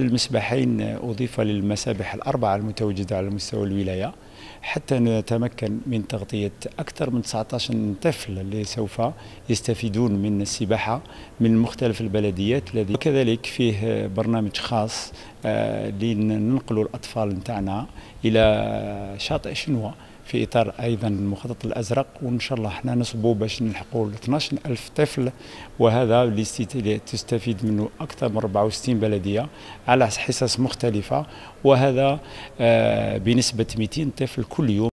المسبحين أضيف للمسابح الأربعة المتواجدة على مستوى الولاية. حتى نتمكن من تغطية أكثر من 19 طفل اللي سوف يستفيدون من السباحة من مختلف البلديات. الذي وكذلك فيه برنامج خاص آه، لننقل الأطفال نتاعنا إلى شاطئ شنوة في إطار أيضا المخطط الأزرق وإن شاء الله إحنا نصبوا باش نلحقوا 12 ألف طفل وهذا اللي تستفيد منه أكثر من 64 بلدية على حصص مختلفة وهذا آه، بنسبة 200 طفل كل يوم.